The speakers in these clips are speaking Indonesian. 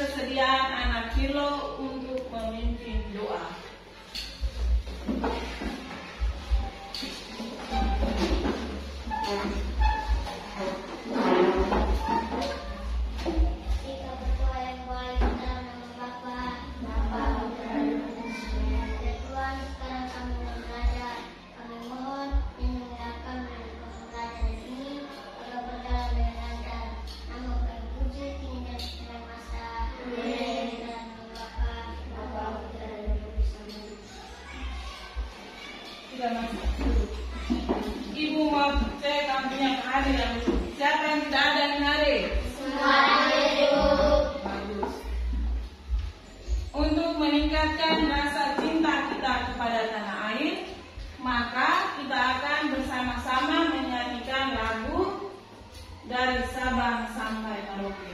Ibu minta kesediaan anak kilo Ibu mau cek kamu punya kehadiran. Siapa yang tidak ada yang hadir? Bagus. Untuk meningkatkan rasa cinta kita kepada tanah air, maka kita akan bersama-sama menyanyikan lagu dari Sabang sampai Merauke.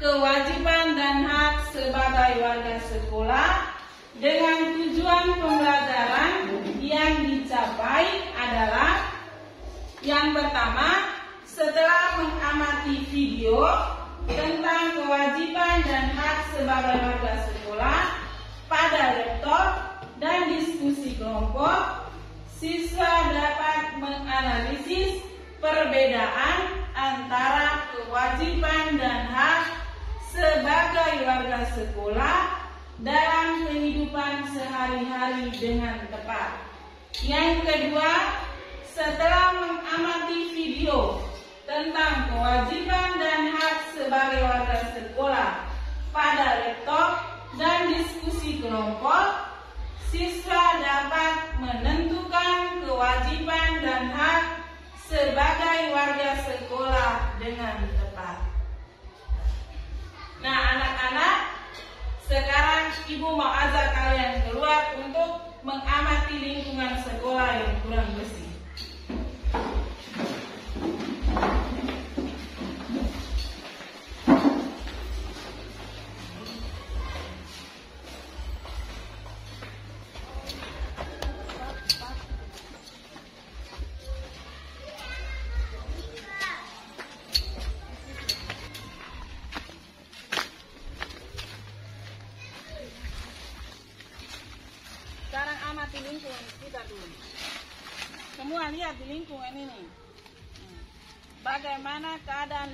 Kewajiban dan hak sebagai warga sekolah dengan tujuan pembelajaran yang dicapai adalah yang pertama, setelah mengamati video tentang kewajiban dan hak sebagai warga sekolah pada laptop dan diskusi kelompok, siswa dapat menganalisis perbedaan antara kewajiban dan hak sebagai warga sekolah dalam kehidupan sehari-hari dengan tepat. Yang kedua, setelah mengamati video tentang kewajiban dan hak sebagai warga sekolah pada laptop dan diskusi kelompok, siswa dapat menentukan kewajiban dan hak sebagai warga sekolah dengan tepat. Nah, anak-anak, sekarang ibu mau ajak kalian keluar untuk mengamati lingkungan sekolah yang kurang bersih.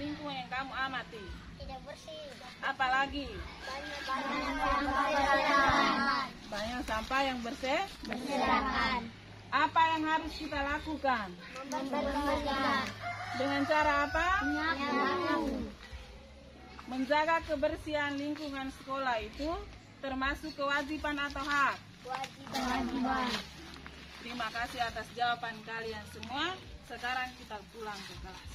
Lingkungan yang kamu amati? Tidak bersih. Apalagi Banyak banyak banyak sampah yang bersih. berserakan. Apa yang harus kita lakukan? Membersihkan. Dengan cara apa? Nyaman. Menjaga kebersihan lingkungan sekolah itu termasuk kewajiban atau hak. Kewajiban. Terima kasih atas jawaban kalian semua. Sekarang kita pulang ke kelas.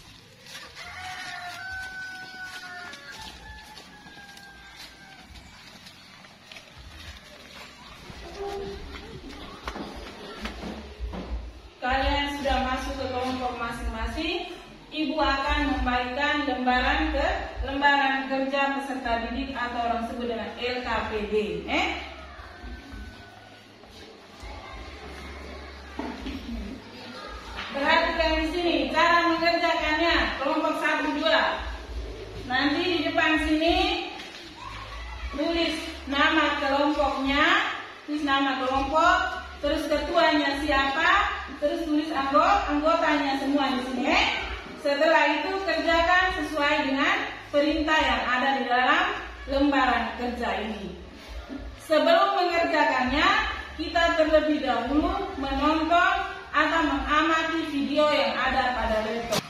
Kalian sudah masuk ke kelompok masing-masing. Ibu akan membagikan lembaran ke lembaran kerja peserta didik atau orang sebut dengan LKPD. Eh? Perhatikan di sini cara mengerjakannya kelompok satu dua. Nanti di depan sini tulis nama kelompoknya, tulis nama kelompok, terus ketuanya siapa, terus tulis anggota anggotanya semua di sini. Setelah itu kerjakan sesuai dengan perintah yang ada di dalam lembaran kerja ini. Sebelum mengerjakannya, kita terlebih dahulu menonton atau mengamati video yang ada pada laptop.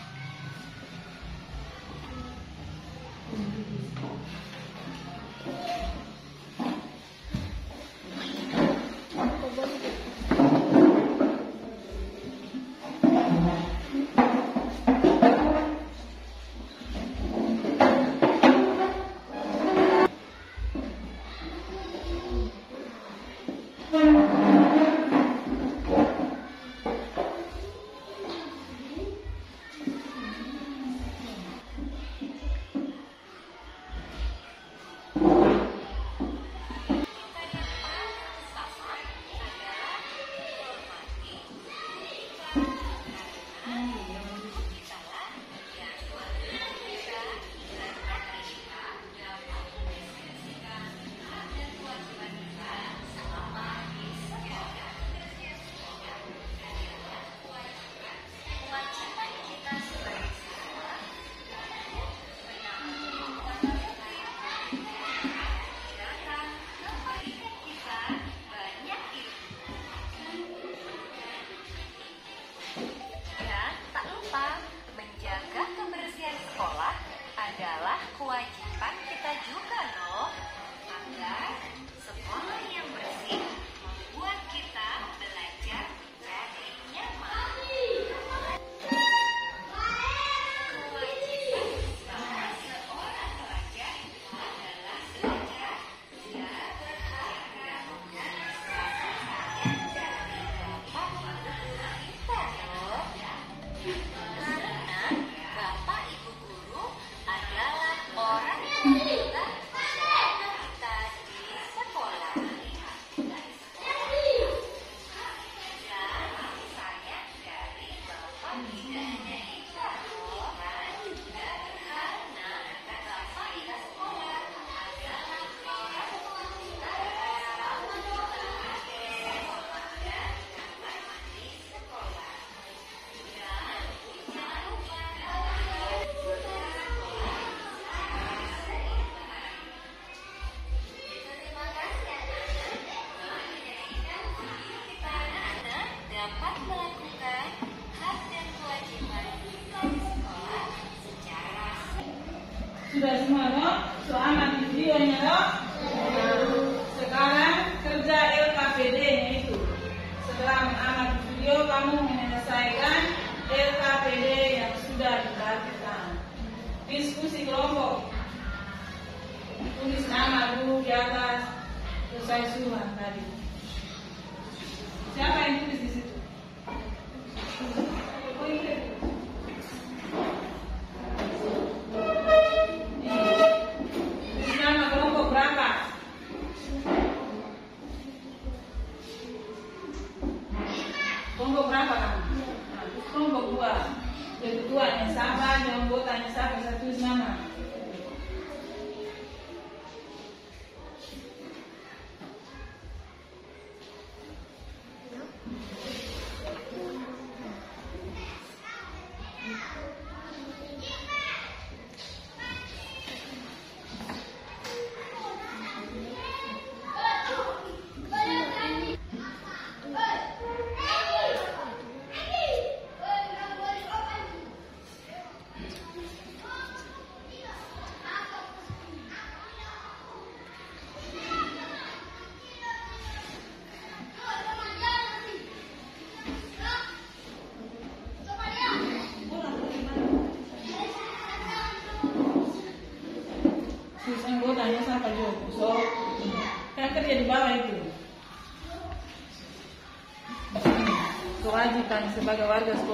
Vargas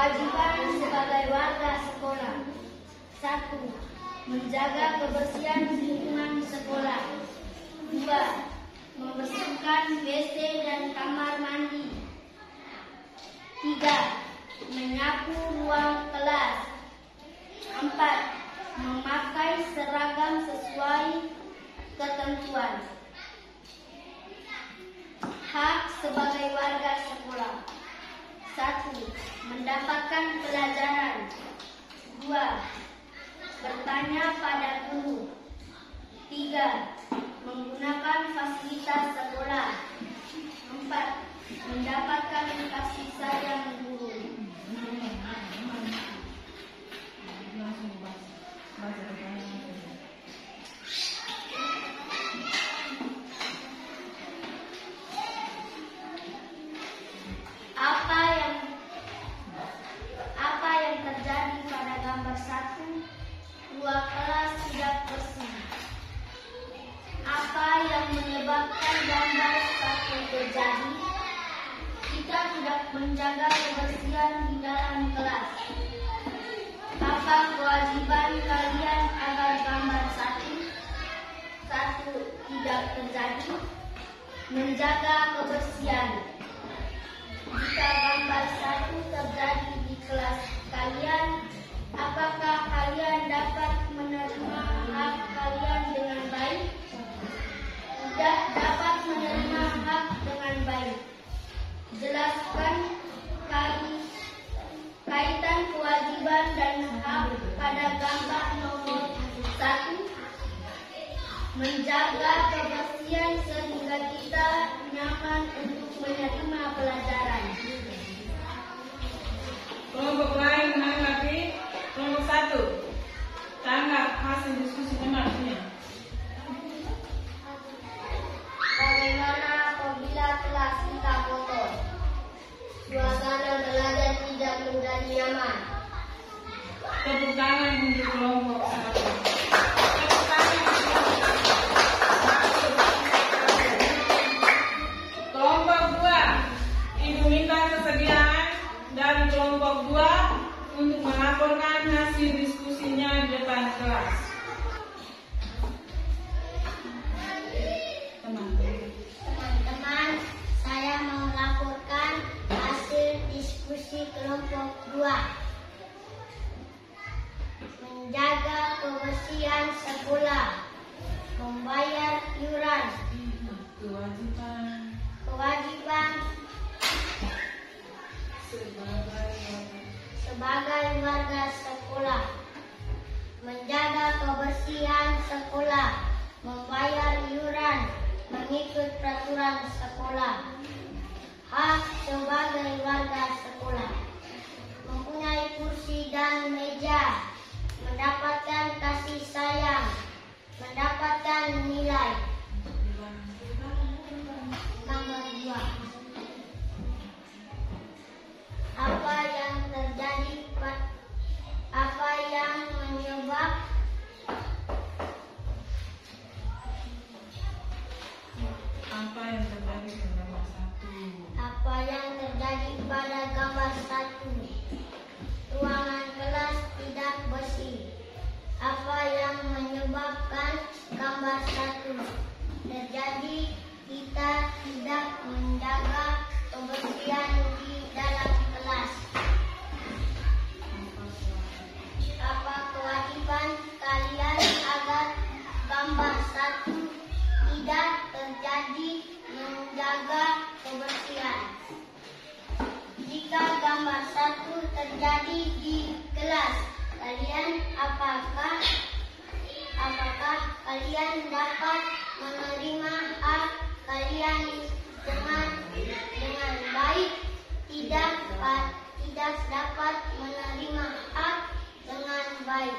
Kewajiban sebagai warga sekolah. Satu, menjaga kebersihan lingkungan sekolah. Dua, membersihkan WC dan kamar mandi. Tiga, menyapu ruang kelas. Empat, memakai seragam sesuai ketentuan. Hak sebagai warga sekolah. Satu, mendapatkan pelajaran. Dua, bertanya pada guru. Tiga, menggunakan fasilitas sekolah. Empat, mendapatkan kasih sayang guru. menjaga kebersihan menerima pelajaran. dua menjaga kebersihan sekolah. Membayar iuran. terjadi di kelas. Kalian apakah apakah kalian dapat menerima a kalian dengan dengan baik? Tidak tidak dapat menerima a dengan baik.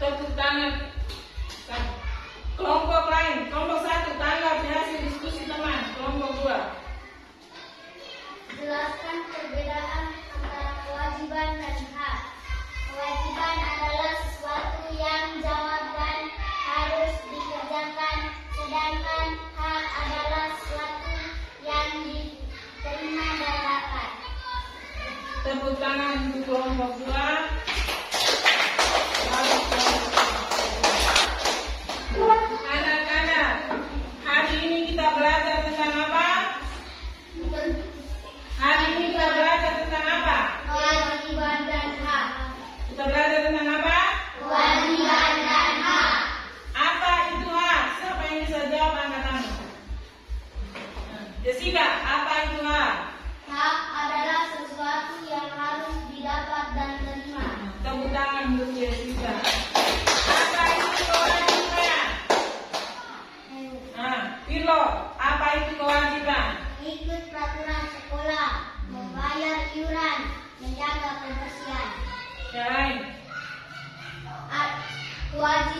Tepuk tangan. Kelompok lain, kelompok satu tanggap hasil diskusi teman. Kelompok dua, Jelaskan perbedaan antara kewajiban dan hak. Kewajiban adalah sesuatu yang jangan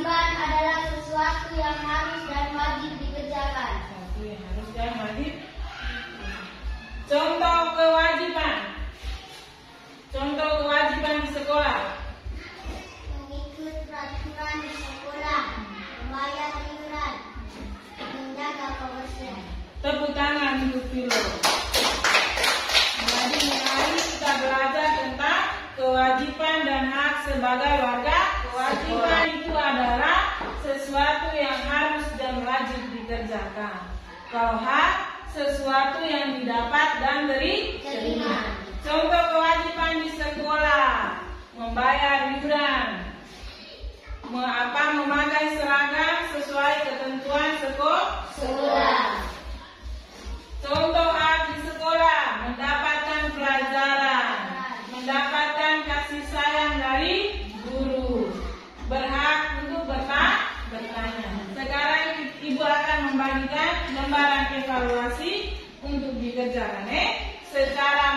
Kewajiban adalah sesuatu yang harus dan wajib dikerjakan. Satu yang harus dan wajib. Contoh kewajiban. Contoh kewajiban di sekolah. Mengikut peraturan di sekolah, membayar iuran, menjaga kebersihan. Tepuk tangan untuk Pirlo. Jadi hari kita belajar tentang kewajiban dan hak sebagai warga. Kewajiban itu adalah sesuatu yang harus dan wajib dikerjakan. Kalau hak sesuatu yang didapat dan beri Terima. Contoh kewajiban di sekolah, membayar iuran, apa, memakai seragam sesuai ketentuan sekolah. Contoh hak di sekolah, mendapatkan pelajaran, mendapatkan kasih sayang dari guru, berhak untuk berta- bertanya. Sekarang ibu akan membagikan lembaran evaluasi untuk dikerjakan, eh, secara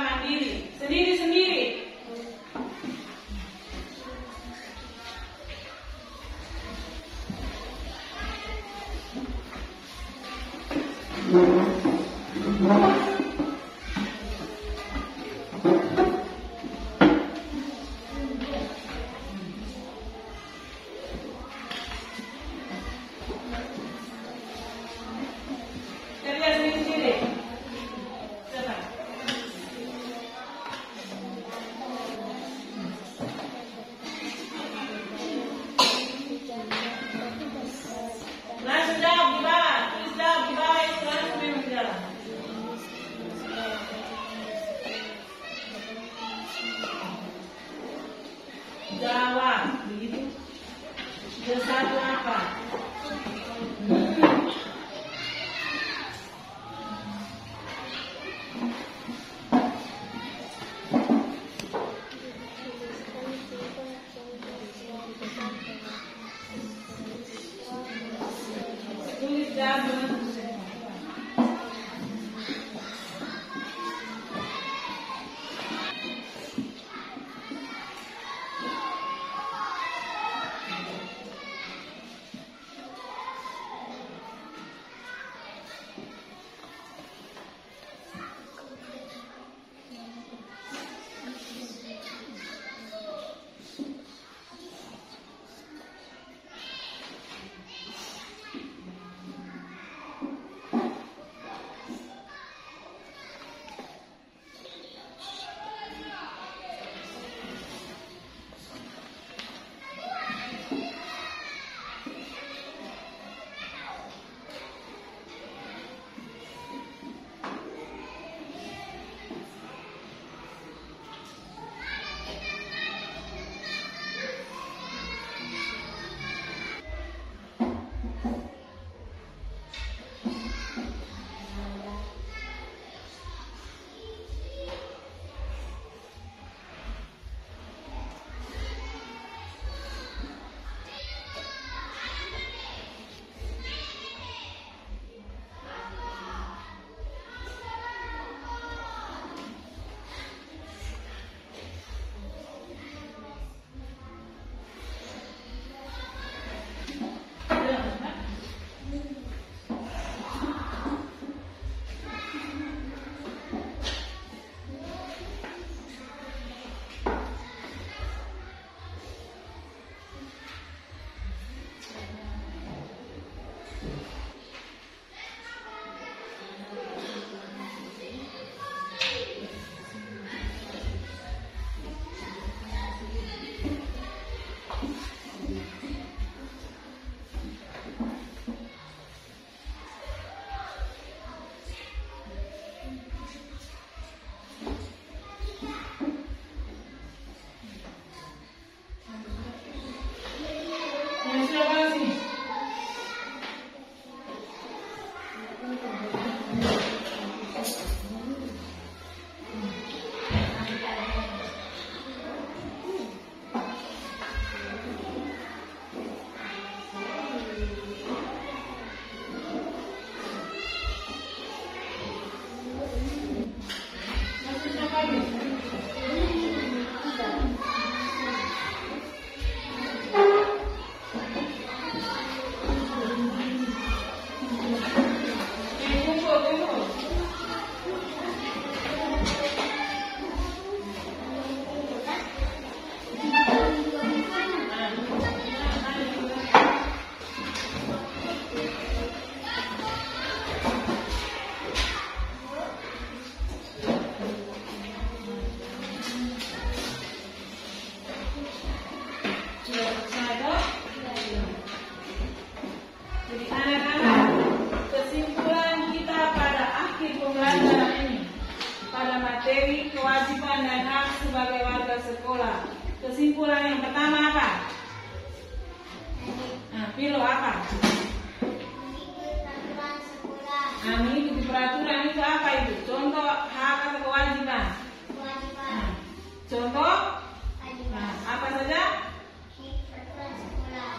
十三分哈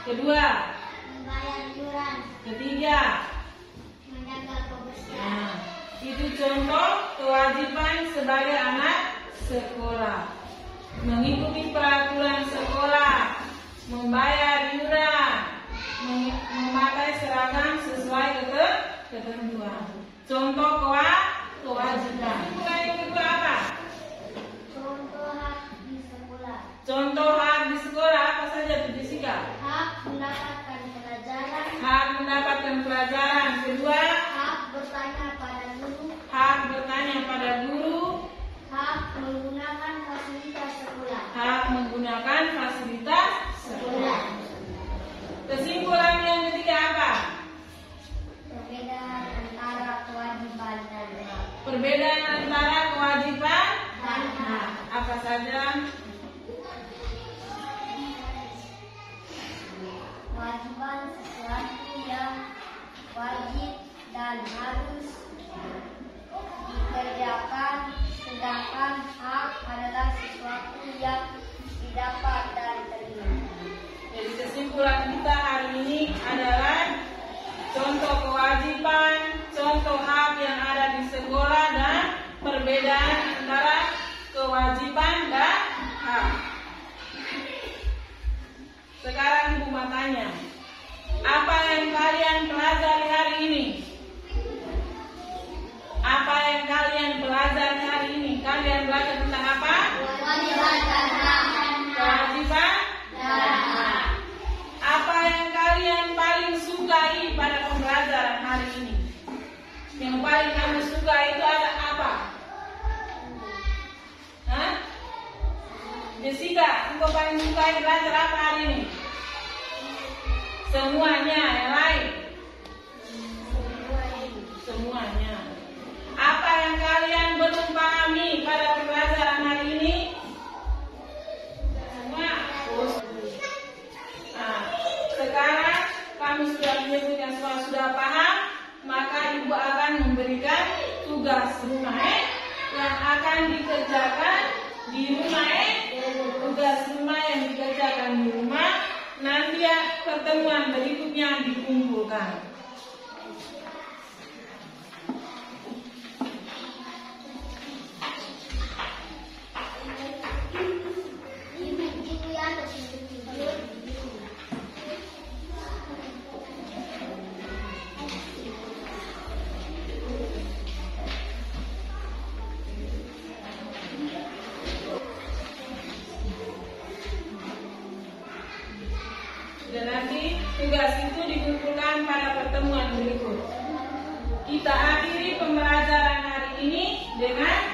Kedua, Membayar iuran. ketiga. Menjaga kebersihan. Nah, itu contoh kewajiban sebagai anak sekolah. Mengikuti peraturan sekolah, membayar iuran, memakai seragam sesuai kete- ketentuan. Contoh kewa kewajiban. Kemudian yang kedua apa? Contoh hak di sekolah. Contoh mendapatkan pelajaran. Hak mendapatkan pelajaran. Kedua, Hak bertanya pada guru. hak bertanya pada guru. Hak menggunakan fasilitas sekolah. hak menggunakan fasilitas sekolah. Kesimpulan yang ketiga apa? Perbedaan antara kewajiban dan hak. Perbedaan antara kewajiban Dan hak. apa saja? Jessica, engkau paling suka belajar apa hari ini? Semuanya, yang lain? Semuanya. Apa yang kalian belum pahami pada pembelajaran hari ini? Semua. Nah, sekarang kami sudah menyebutkan semua sudah paham, maka ibu akan memberikan tugas rumah eh, yang akan dikerjakan di rumah eh, tugas rumah yang dikerjakan di rumah nanti ya pertemuan berikutnya dikumpulkan. tugas itu dikumpulkan pada pertemuan berikut. Kita akhiri pembelajaran hari ini dengan